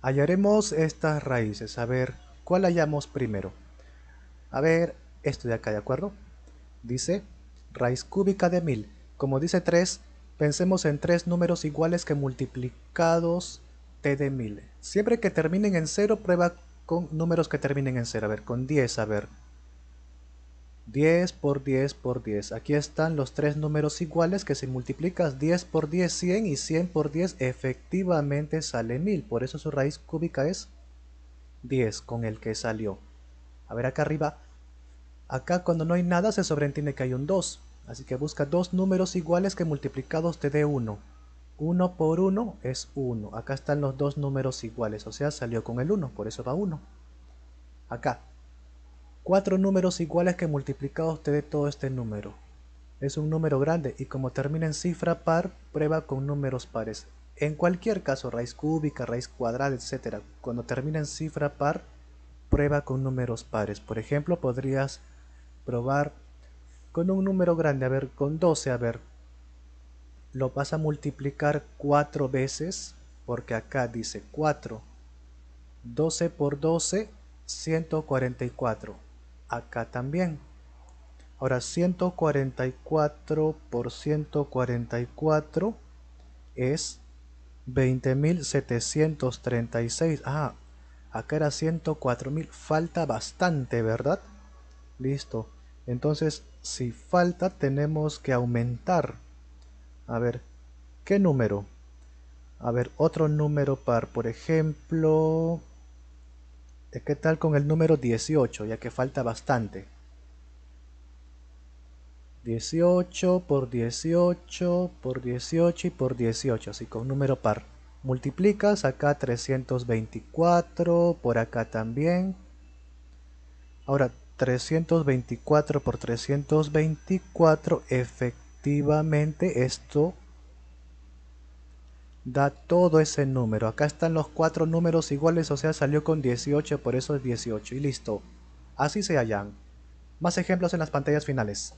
Hallaremos estas raíces. A ver, ¿cuál hallamos primero? A ver, esto de acá, ¿de acuerdo? Dice raíz cúbica de 1000. Como dice 3, pensemos en tres números iguales que multiplicados t de 1000. Siempre que terminen en 0, prueba con números que terminen en 0. A ver, con 10, a ver. 10 por 10 por 10. Aquí están los tres números iguales que si multiplicas 10 por 10, 100 y 100 por 10 efectivamente sale 1000. Por eso su raíz cúbica es 10 con el que salió. A ver acá arriba. Acá cuando no hay nada se sobreentiende que hay un 2. Así que busca dos números iguales que multiplicados te dé 1. 1 por 1 es 1. Acá están los dos números iguales, o sea, salió con el 1, por eso va 1. Acá, cuatro números iguales que multiplicados te dé todo este número. Es un número grande y como termina en cifra par, prueba con números pares. En cualquier caso, raíz cúbica, raíz cuadrada, etc. Cuando termina en cifra par, prueba con números pares. Por ejemplo, podrías probar con un número grande, a ver, con 12, a ver. Lo vas a multiplicar cuatro veces, porque acá dice 4. 12 por 12, 144 acá también. Ahora 144 por 144 es 20.736. Ah, acá era 104.000. Falta bastante, ¿verdad? Listo. Entonces, si falta, tenemos que aumentar. A ver, ¿qué número? A ver, otro número par. Por ejemplo, ¿Qué tal con el número 18? Ya que falta bastante. 18 por 18 por 18 y por 18, así con número par. Multiplicas acá 324, por acá también. Ahora, 324 por 324, efectivamente esto da todo ese número. Acá están los cuatro números iguales, o sea, salió con 18, por eso es 18. Y listo. Así se hallan. Más ejemplos en las pantallas finales.